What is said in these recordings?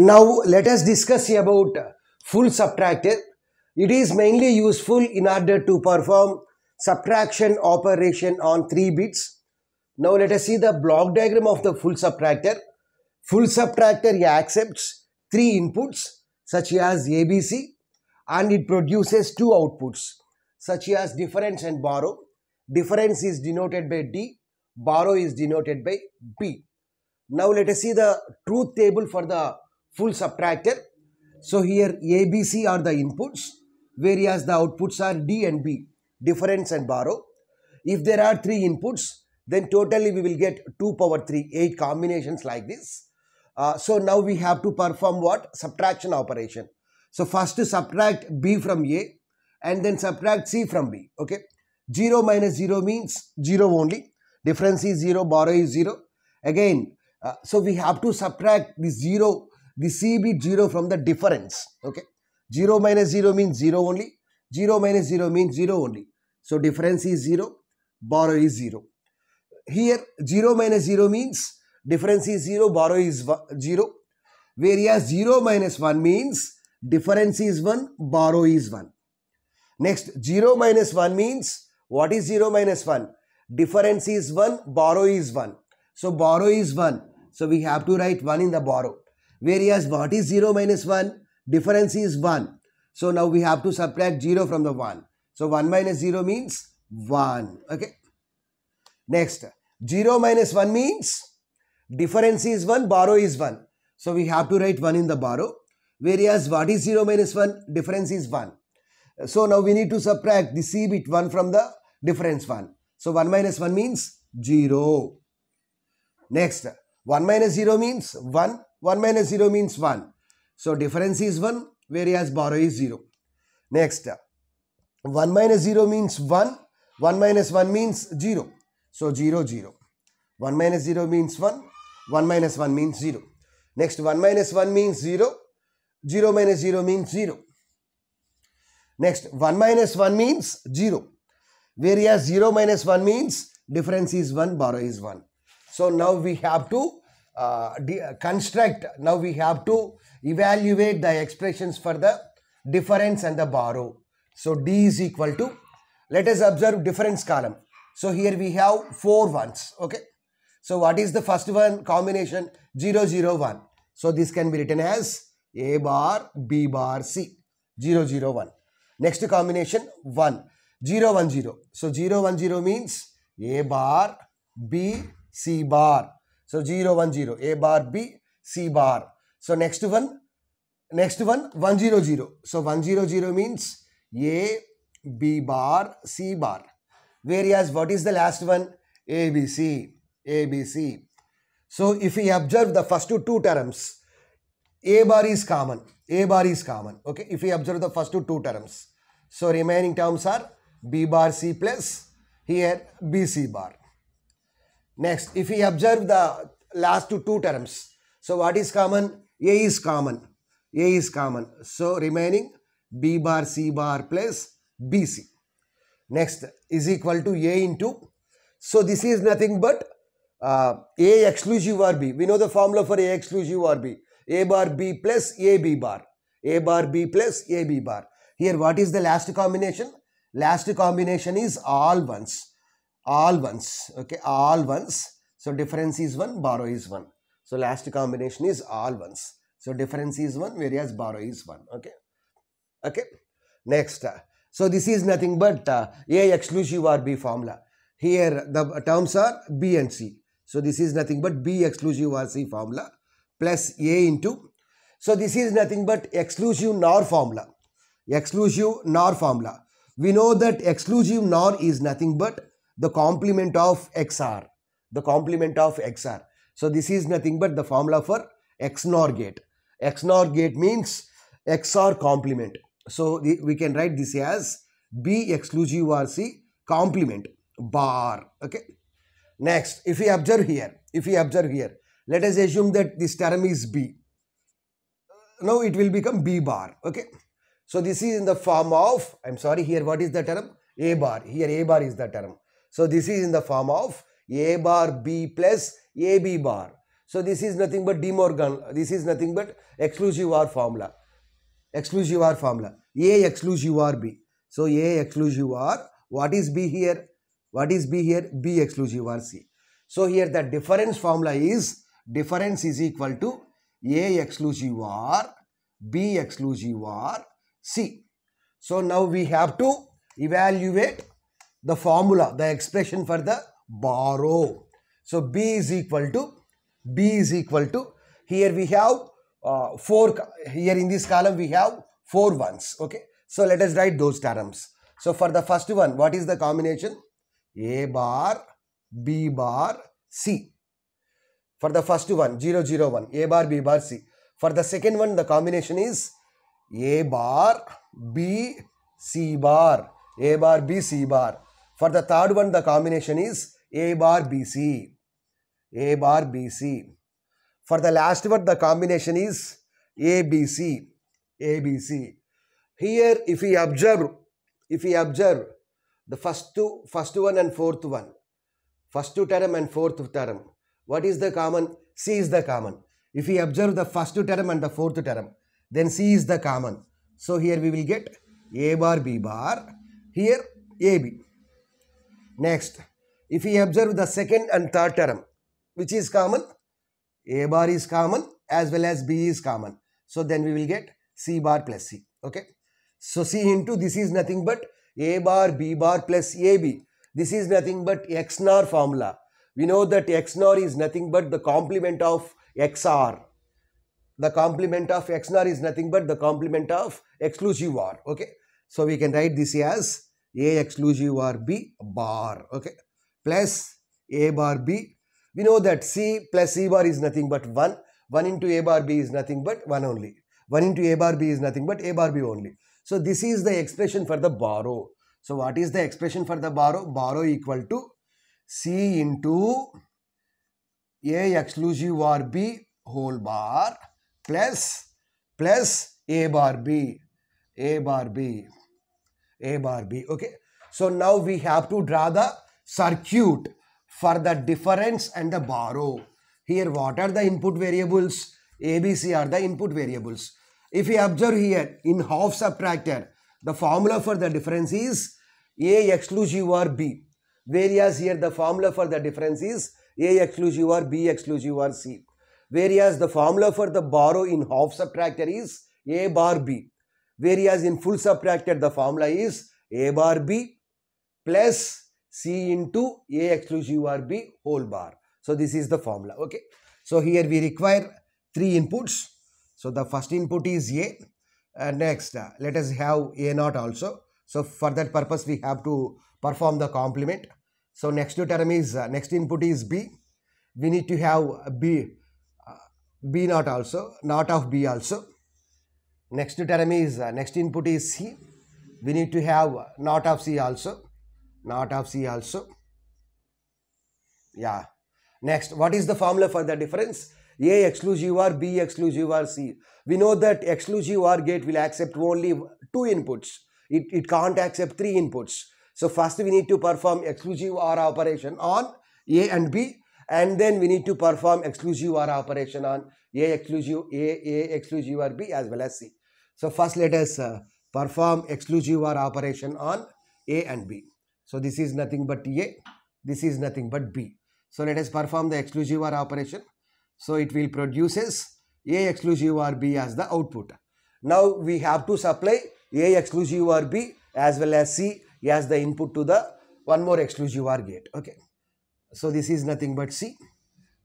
Now let us discuss about full subtractor. It is mainly useful in order to perform subtraction operation on 3 bits. Now let us see the block diagram of the full subtractor. Full subtractor accepts 3 inputs such as ABC and it produces 2 outputs such as difference and borrow. Difference is denoted by D, borrow is denoted by B. Now let us see the truth table for the full subtractor. So here ABC are the inputs whereas the outputs are D and B, difference and borrow. If there are 3 inputs then totally we will get 2 power 3, 8 combinations like this. Uh, so now we have to perform what? Subtraction operation. So first to subtract B from A and then subtract C from B. Okay. 0 minus 0 means 0 only. Difference is 0, borrow is 0. Again, uh, so we have to subtract the 0, the C bit 0 from the difference. Okay. 0 minus 0 means 0 only. 0 minus 0 means 0 only. So difference is 0, borrow is 0. Here 0 minus 0 means difference is 0, borrow is 0. Whereas 0 minus 1 means difference is 1, borrow is 1. Next 0 minus 1 means what is 0 minus 1? Difference is 1, borrow is 1. So borrow is 1. So we have to write 1 in the borrow. Whereas what is 0 minus 1? Difference is 1. So now we have to subtract 0 from the 1. So 1 minus 0 means 1. Okay. Next 0 minus 1 means difference is 1, borrow is 1. So we have to write 1 in the borrow. Whereas what is 0 minus 1? Difference is 1. So now we need to subtract the C bit 1 from the difference 1. So 1 minus 1 means 0. Next, 1 minus 0 means 1. 1 minus 0 means 1. So difference is 1 whereas borrow is 0. Next, 1 minus 0 means 1. 1 minus 1 means 0. So 0, 0. 1 minus 0 means 1. 1 minus 1 means 0. Next, 1 minus 1 means 0. 0 minus 0 means 0. Next, 1 minus 1 means 0. Whereas 0 minus 1 means difference is 1, borrow is 1. So now we have to uh, construct, now we have to evaluate the expressions for the difference and the borrow. So D is equal to, let us observe difference column. So here we have four ones, okay. So what is the first one combination? 0, 0, 1. So this can be written as A bar, B bar, C. 0, 0, 1. Next combination 1, 0, 1, 0. So 0, 1, 0 means A bar, B, C bar. So 0, 1, 0. A bar, B, C bar. So next one, next one 1, 0, 0. So 1, 0, 0 means A, B bar, C bar. Whereas what is the last one? A, B, C. A, B, C. So if we observe the first two, terms, A bar is common. A bar is common. Okay. If we observe the first two terms. So remaining terms are B bar C plus here B C bar. Next, if we observe the last two, two terms. So what is common? A is common. A is common. So remaining B bar C bar plus BC. Next is equal to A into. So this is nothing but uh, A exclusive or B. We know the formula for A exclusive or B. A bar B plus AB bar. A bar B plus AB bar. Here what is the last combination? Last combination is all ones. All ones. Okay. All ones. So difference is 1, borrow is 1. So last combination is all ones. So difference is 1 whereas borrow is 1. Okay. Okay. Next. So this is nothing but uh, A exclusive or B formula. Here the terms are B and C. So this is nothing but B exclusive or C formula plus A into. So this is nothing but exclusive NOR formula. Exclusive NOR formula. We know that exclusive NOR is nothing but the complement of XOR. The complement of XOR. So this is nothing but the formula for XNOR gate. XNOR gate means XOR complement. So the, we can write this as B exclusive or C complement bar. Okay. Next, if we observe here, if we observe here, let us assume that this term is B. Now it will become B bar. Okay. So this is in the form of, I'm sorry, here what is the term? A bar. Here A bar is the term. So this is in the form of A bar B plus AB bar. So this is nothing but De Morgan. This is nothing but exclusive OR formula. Exclusive OR formula. A exclusive OR B. So A exclusive OR. What is B here? What is B here? B exclusive OR C. So here the difference formula is difference is equal to A exclusive OR B exclusive OR C. So now we have to evaluate the formula, the expression for the borrow. So B is equal to, B is equal to, here we have uh, four, here in this column we have four ones, okay. So let us write those terms. So for the first one, what is the combination? A bar, B bar, C. For the first one, 0, 0, 1, A bar, B bar, C. For the second one, the combination is A bar, B, C bar. A bar, B, C bar. For the third one, the combination is A bar, B, C. A bar, B, C. For the last one, the combination is A, B, C. A, B, C. Here, if we observe, if we observe the first two, first one and fourth one, first two term and fourth term, what is the common? C is the common. If we observe the first two term and the fourth term, then C is the common. So here we will get A bar B bar, here AB. Next, if we observe the second and third term, which is common? A bar is common as well as B is common. So then we will get C bar plus C. Okay. So C into this is nothing but A bar B bar plus AB. This is nothing but XNOR formula. We know that XNOR is nothing but the complement of XOR. The complement of XNOR is nothing but the complement of exclusive OR. Okay. So we can write this as A exclusive OR B bar. Okay. Plus A bar B. We know that C plus C bar is nothing but 1. 1 into A bar B is nothing but 1 only. 1 into A bar B is nothing but A bar B only. So this is the expression for the borrow. So what is the expression for the borrow? Borrow equal to C into A exclusive OR B whole bar plus plus A bar B. A bar B. A bar B. Okay. So now we have to draw the circuit for the difference and the borrow. Here what are the input variables? ABC are the input variables. If we observe here in half subtractor, the formula for the difference is A exclusive OR B. Whereas here the formula for the difference is A exclusive OR B exclusive OR C. Whereas the formula for the borrow in half subtractor is A bar B. Whereas in full subtractor the formula is A bar B plus C into A exclusive OR B whole bar. So this is the formula. Okay. So here we require three inputs. So the first input is A. Uh, next, uh, let us have A naught also. So for that purpose, we have to perform the complement. So next term is, uh, next input is B. We need to have B, uh, B naught also, not of B also. Next term is, uh, next input is C. We need to have not of C also, not of C also. Yeah. Next, what is the formula for the difference? A exclusive OR, B exclusive OR, C. We know that exclusive OR gate will accept only two inputs. It, it can't accept three inputs. So first we need to perform exclusive OR operation on A and B and then we need to perform exclusive OR operation on A exclusive A, A exclusive OR B as well as C. So first let us uh, perform exclusive OR operation on A and B. So this is nothing but A, this is nothing but B. So let us perform the exclusive OR operation. So it will produces A exclusive OR B as the output. Now we have to supply A exclusive OR B as well as C as the input to the one more exclusive OR gate. Okay. So this is nothing but C.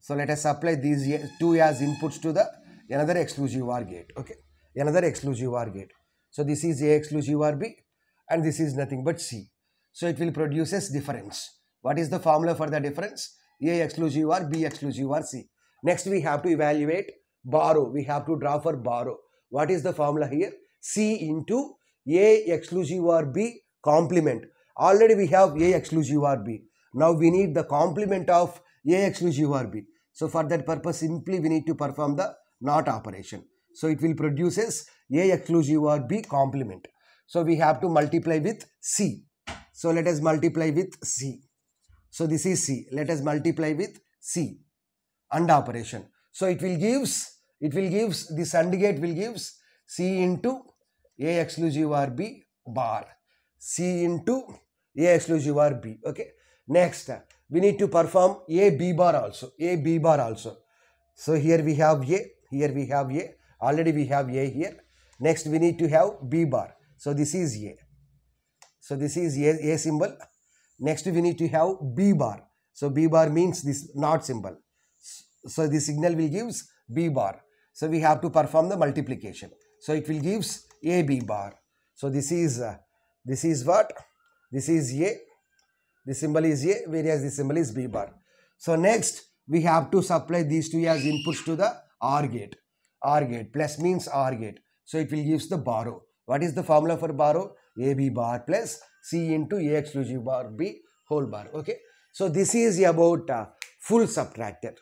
So let us apply these two as inputs to the another exclusive OR gate. Okay. Another exclusive OR gate. So this is A exclusive OR B and this is nothing but C. So it will produce produces difference. What is the formula for the difference? A exclusive OR B exclusive OR C. Next we have to evaluate borrow. We have to draw for borrow. What is the formula here? C into A exclusive OR B complement. Already we have A exclusive OR B. Now we need the complement of A exclusive OR B. So for that purpose simply we need to perform the NOT operation. So it will produces A exclusive OR B complement. So we have to multiply with C. So let us multiply with C. So this is C. Let us multiply with C. AND operation. So it will gives, it will gives, this AND gate will gives C into A exclusive or B bar. C into A exclusive or B. Okay. Next, we need to perform A B bar also. A B bar also. So here we have A, here we have A. Already we have A here. Next we need to have B bar. So this is A. So this is A, A symbol. Next we need to have B bar. So B bar means this not symbol. So the signal will gives B bar. So we have to perform the multiplication. So it will gives A B bar. So this is uh, this is what? This is A. The symbol is A whereas the symbol is B bar. So next we have to supply these two as inputs to the OR gate. OR gate plus means R gate. So it will gives the borrow. What is the formula for borrow? AB bar plus C into A exclusive bar B whole bar. Okay. So this is about uh, full subtractor.